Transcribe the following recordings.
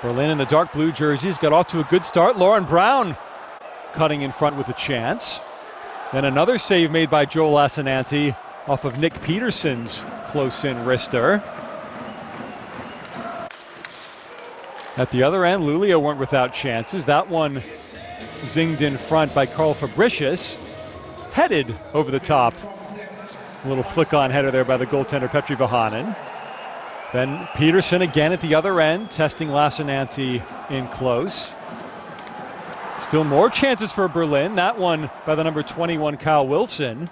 Berlin in the dark blue jerseys got off to a good start. Laurin Braun cutting in front with a chance. Then another save made by Joel Lassinantti off of Nick Petersen's close in wrister. At the other end, Luleå weren't without chances. That one zinged in front by Carl Fabricius, headed over the top. A little flick on header there by the goaltender Petri Vehanen. Then Petersen again at the other end, testing Lassinantti in close. Still more chances for Berlin. That one by the number 21 Kyle Wilson.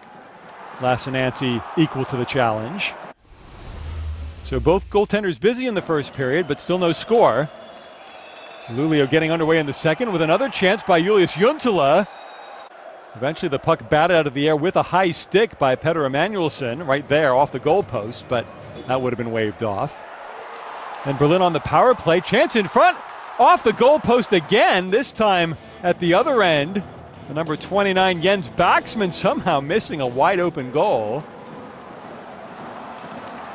Lassinantti equal to the challenge. So both goaltenders busy in the first period, but still no score. Luleå getting underway in the second with another chance by Julius Junttila. Eventually, the puck batted out of the air with a high stick by Petter Emanuelsson right there off the goalpost, but that would have been waved off. And Berlin on the power play. Chance in front, off the goalpost again, this time at the other end. The number 29, Jens Baxmann, somehow missing a wide open goal.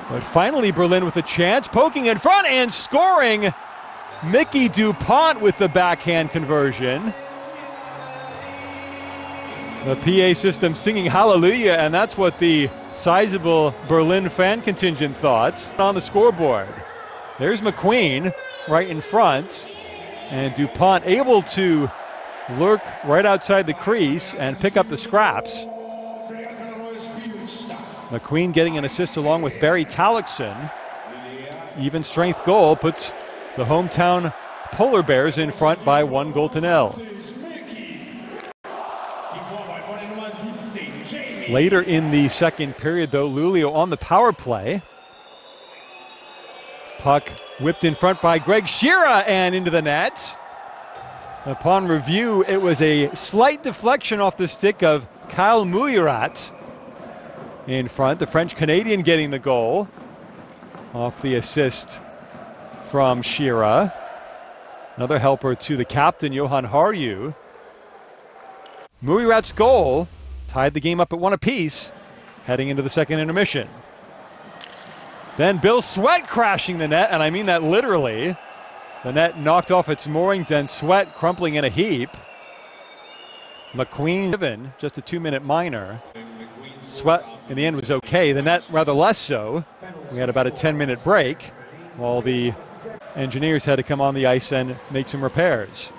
But finally, Berlin with a chance, poking in front and scoring. Micki DuPont with the backhand conversion. The PA system singing hallelujah, and that's what the sizable Berlin fan contingent thought on the scoreboard. There's MacQueen right in front, and DuPont able to lurk right outside the crease and pick up the scraps. MacQueen getting an assist along with Barry Tallackson. Even strength goal puts the hometown Polar Bears in front by one goal to nil. Later in the second period, though, Luleå on the power play. Puck whipped in front by Greg Shira and into the net. Upon review, it was a slight deflection off the stick of Kyle Muirat in front. The French Canadian getting the goal off the assist from Shira. Another helper to the captain, Johan Harju. Muirat's goal tied the game up at one apiece heading into the second intermission. Then Bill Sweat crashing the net, and I mean that literally. The net knocked off its moorings and Sweat crumpling in a heap. MacQueen given just a two minute minor. Sweat in the end was okay. The net rather less so. We had about a 10 minute break while the engineers had to come on the ice and make some repairs.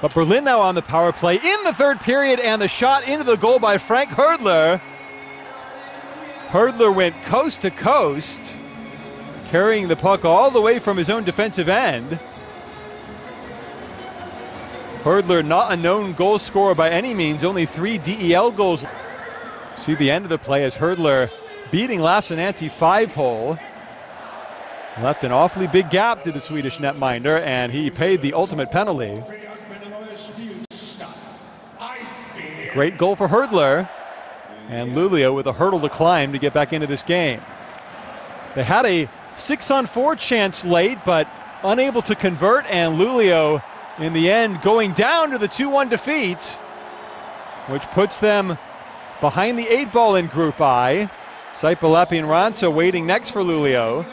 But Berlin now on the power play in the third period, and the shot into the goal by Frank Hördler. Hördler went coast to coast, carrying the puck all the way from his own defensive end. Hördler, not a known goal scorer by any means, only three DEL goals. See the end of the play as Hördler beating Lassinantti five hole. Left an awfully big gap to the Swedish netminder, and he paid the ultimate penalty. Great goal for Hördler. And Luleå with a hurdle to climb to get back into this game. They had a six on four chance late, but unable to convert, and Luleå in the end going down to the 2 1 defeat, which puts them behind the eight ball in Group I. Saipalappi and Raanta waiting next for Luleå.